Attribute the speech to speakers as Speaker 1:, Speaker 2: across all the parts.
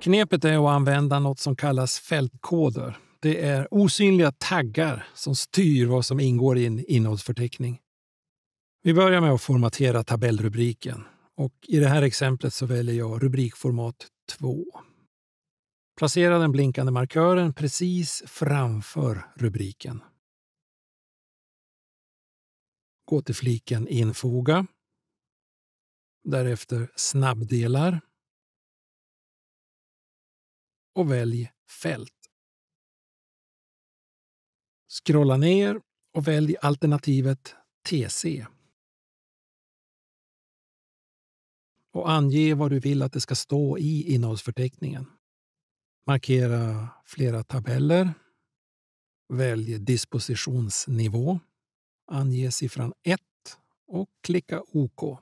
Speaker 1: Knepet är att använda något som kallas fältkoder. Det är osynliga taggar som styr vad som ingår i en innehållsförteckning. Vi börjar med att formatera tabellrubriken och i det här exemplet så väljer jag rubrikformat 2. Placera den blinkande markören precis framför rubriken. Gå till fliken Infoga. Därefter Snabbdelar. Och välj Fält. Scrolla ner och välj alternativet TC. Och ange vad du vill att det ska stå i innehållsförteckningen. Markera flera tabeller. Välj dispositionsnivå. Ange siffran 1 och klicka OK.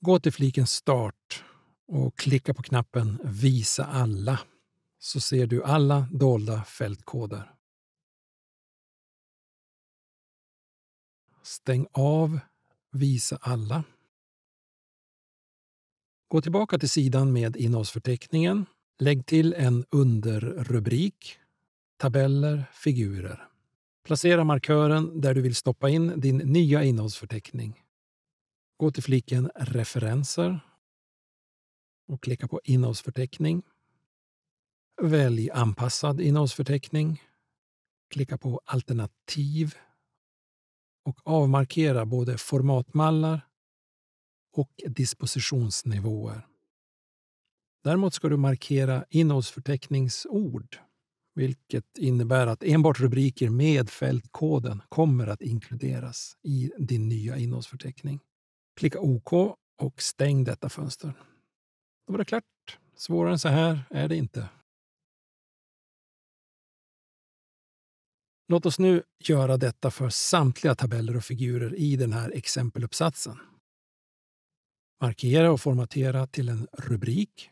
Speaker 1: Gå till fliken Start och klicka på knappen Visa alla så ser du alla dolda fältkoder. Stäng av Visa alla. Gå tillbaka till sidan med innehållsförteckningen. Lägg till en underrubrik, tabeller, figurer. Placera markören där du vill stoppa in din nya innehållsförteckning. Gå till fliken Referenser och klicka på Innehållsförteckning. Välj Anpassad innehållsförteckning. Klicka på Alternativ och avmarkera både formatmallar och dispositionsnivåer. Däremot ska du markera innehållsförteckningsord vilket innebär att enbart rubriker med fältkoden kommer att inkluderas i din nya innehållsförteckning. Klicka OK och stäng detta fönster. Då var det klart. Svårare än så här är det inte. Låt oss nu göra detta för samtliga tabeller och figurer i den här exempeluppsatsen. Markera och formatera till en rubrik.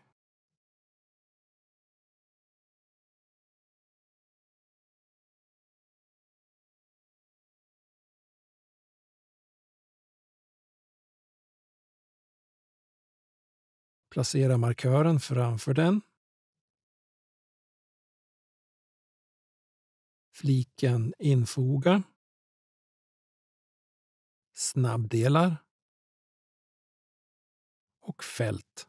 Speaker 1: Placera markören framför den. Fliken Infoga. Snabbdelar. Och fält.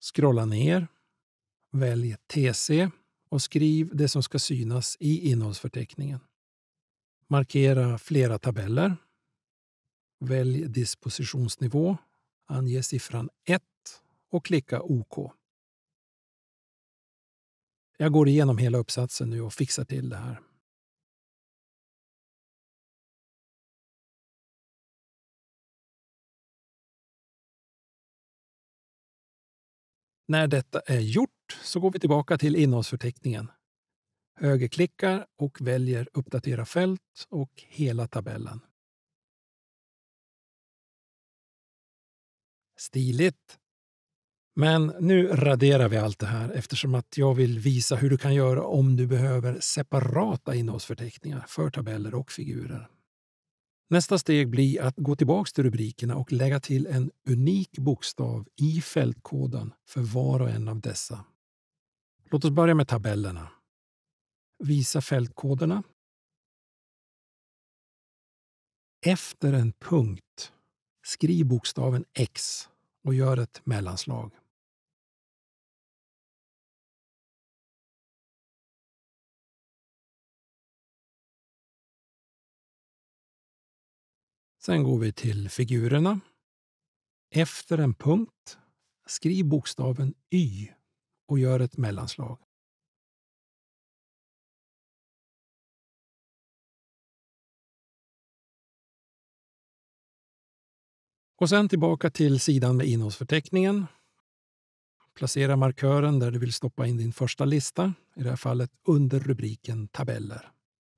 Speaker 1: Scrolla ner. Välj TC och skriv det som ska synas i innehållsförteckningen. Markera flera tabeller Välj dispositionsnivå, ange siffran 1 och klicka OK. Jag går igenom hela uppsatsen nu och fixar till det här. När detta är gjort så går vi tillbaka till innehållsförteckningen. Högerklickar och väljer Uppdatera fält och hela tabellen. Stiligt. Men nu raderar vi allt det här eftersom att jag vill visa hur du kan göra om du behöver separata innehållsförteckningar för tabeller och figurer. Nästa steg blir att gå tillbaka till rubrikerna och lägga till en unik bokstav i fältkoden för var och en av dessa. Låt oss börja med tabellerna. Visa fältkoderna. Efter en punkt Skriv bokstaven X och gör ett mellanslag. Sen går vi till figurerna. Efter en punkt, skriv bokstaven Y och gör ett mellanslag. Och sen tillbaka till sidan med innehållsförteckningen. Placera markören där du vill stoppa in din första lista, i det här fallet under rubriken Tabeller.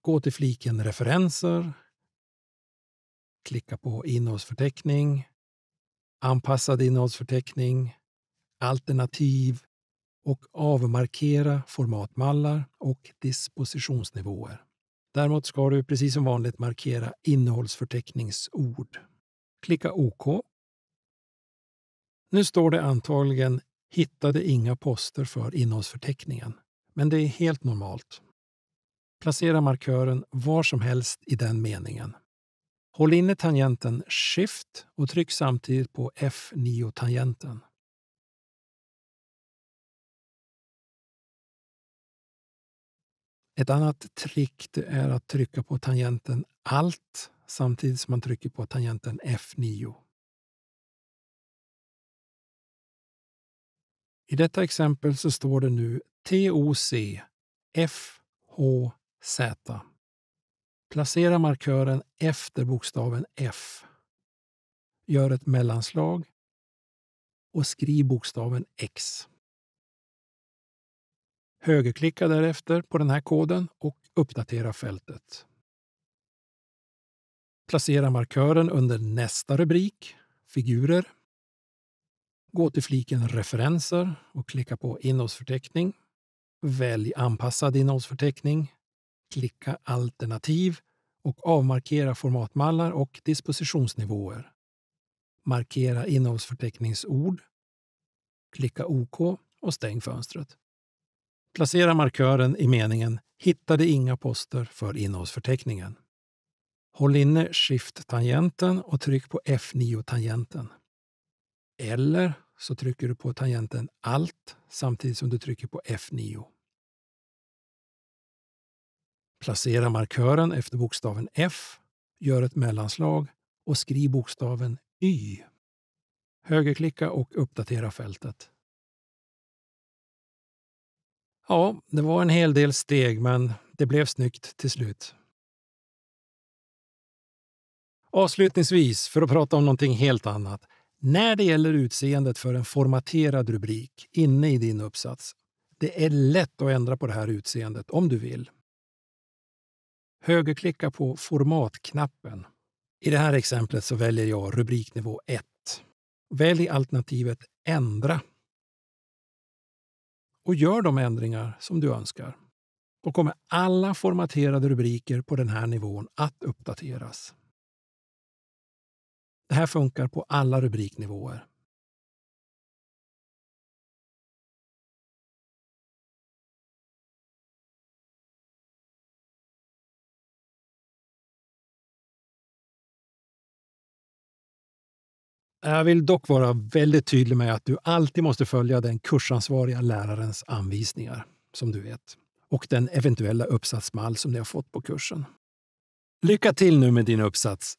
Speaker 1: Gå till fliken Referenser. Klicka på Innehållsförteckning, Anpassad innehållsförteckning, Alternativ och avmarkera formatmallar och dispositionsnivåer. Däremot ska du precis som vanligt markera innehållsförteckningsord. Klicka OK. Nu står det antagligen “Hittade inga poster för innehållsförteckningen”, men det är helt normalt. Placera markören var som helst i den meningen. Håll inne tangenten Shift och tryck samtidigt på F9-tangenten. Ett annat trick är att trycka på tangenten Alt samtidigt som man trycker på tangenten F9. I detta exempel så står det nu TOC FHZ. Placera markören efter bokstaven F. Gör ett mellanslag och skriv bokstaven X. Högerklicka därefter på den här koden och uppdatera fältet. Placera markören under nästa rubrik, Figurer. Gå till fliken Referenser och klicka på Innehållsförteckning. Välj Anpassad innehållsförteckning. Klicka Alternativ och avmarkera formatmallar och dispositionsnivåer. Markera innehållsförteckningsord. Klicka OK och stäng fönstret. Placera markören i meningen “Hittade inga poster för innehållsförteckningen”. Håll inne Shift-tangenten och tryck på F9-tangenten. Eller så trycker du på tangenten Alt samtidigt som du trycker på F9. Placera markören efter bokstaven F, gör ett mellanslag och skriv bokstaven Y. Högerklicka och uppdatera fältet. Ja, det var en hel del steg, men det blev snyggt till slut. Avslutningsvis, för att prata om någonting helt annat. När det gäller utseendet för en formaterad rubrik inne i din uppsats, det är lätt att ändra på det här utseendet om du vill. Högerklicka på Formatknappen. I det här exemplet så väljer jag rubriknivå 1. Välj alternativet Ändra och gör de ändringar som du önskar. Då kommer alla formaterade rubriker på den här nivån att uppdateras. Det här funkar på alla rubriknivåer. Jag vill dock vara väldigt tydlig med att du alltid måste följa den kursansvariga lärarens anvisningar, som du vet, och den eventuella uppsatsmall som ni har fått på kursen. Lycka till nu med din uppsats